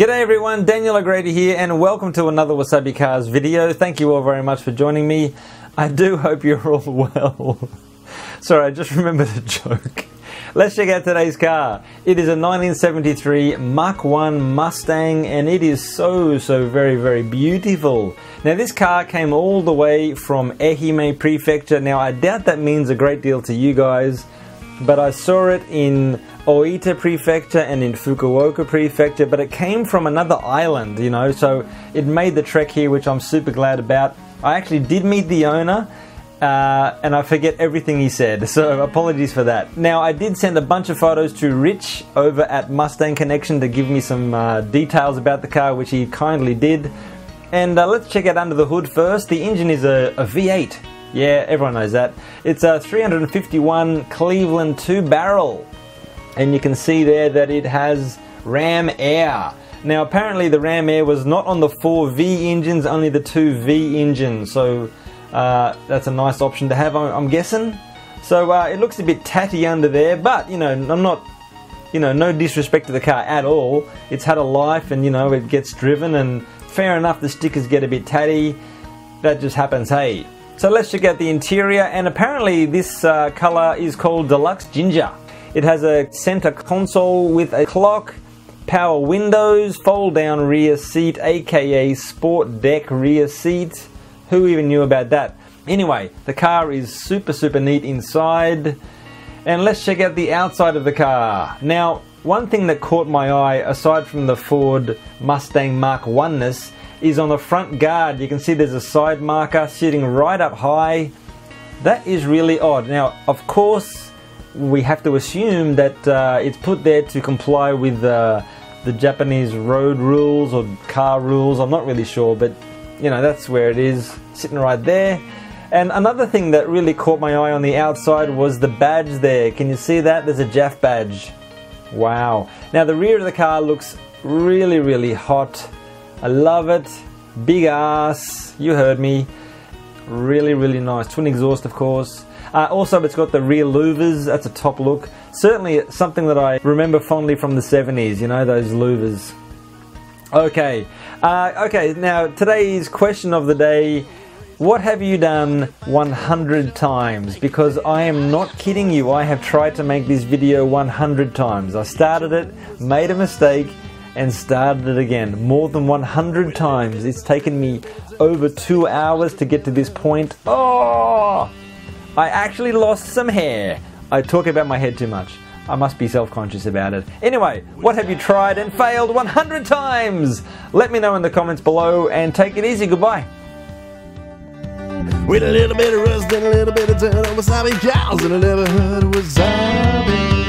G'day everyone, Daniel O'Grady here and welcome to another Wasabi Cars video. Thank you all very much for joining me. I do hope you're all well. Sorry, I just remembered a joke. Let's check out today's car. It is a 1973 Mach 1 Mustang and it is so, so very, very beautiful. Now this car came all the way from Ehime Prefecture. Now I doubt that means a great deal to you guys, but I saw it in Oita Prefecture and in Fukuoka Prefecture, but it came from another island, you know, so it made the trek here, which I'm super glad about. I actually did meet the owner uh, and I forget everything he said, so apologies for that. Now, I did send a bunch of photos to Rich over at Mustang Connection to give me some uh, details about the car, which he kindly did. And uh, let's check out under the hood first. The engine is a a V8. Yeah, everyone knows that. It's a 351 Cleveland 2 barrel. And you can see there that it has Ram Air. Now, apparently, the Ram Air was not on the 4V engines, only the 2V engines, So, uh, that's a nice option to have, I'm guessing. So uh, it looks a bit tatty under there, but you know, I'm not, you know, no disrespect to the car at all. It's had a life, and you know, it gets driven, and fair enough, the stickers get a bit tatty. That just happens, hey. So let's check out the interior, and apparently this uh, color is called Deluxe Ginger. It has a center console with a clock, power windows, fold down rear seat, aka sport deck rear seat who even knew about that? Anyway, the car is super, super neat inside. And let's check out the outside of the car. Now, one thing that caught my eye, aside from the Ford Mustang Mach 1ness, is on the front guard. You can see there's a side marker sitting right up high. That is really odd. Now, of course, we have to assume that uh, it's put there to comply with uh, the Japanese road rules or car rules. I'm not really sure, but you know, that's where it is, sitting right there. And another thing that really caught my eye on the outside was the badge there. Can you see that? There's a JAF badge. Wow. Now the rear of the car looks really, really hot. I love it. Big ass. You heard me. Really, really nice. Twin exhaust, of course. Uh, also, it's got the rear louvers. That's a top look. Certainly something that I remember fondly from the 70s, you know, those louvers. Okay, uh, okay, now today's question of the day what have you done 100 times? Because I am not kidding you, I have tried to make this video 100 times. I started it, made a mistake, and started it again more than 100 times. It's taken me over two hours to get to this point. Oh! I actually lost some hair. I talk about my head too much. I must be self conscious about it. Anyway, what have you tried and failed 100 times? Let me know in the comments below and take it easy. Goodbye. With a little bit of rust and a little bit of turn on wasabi cars and I never heard wasabi.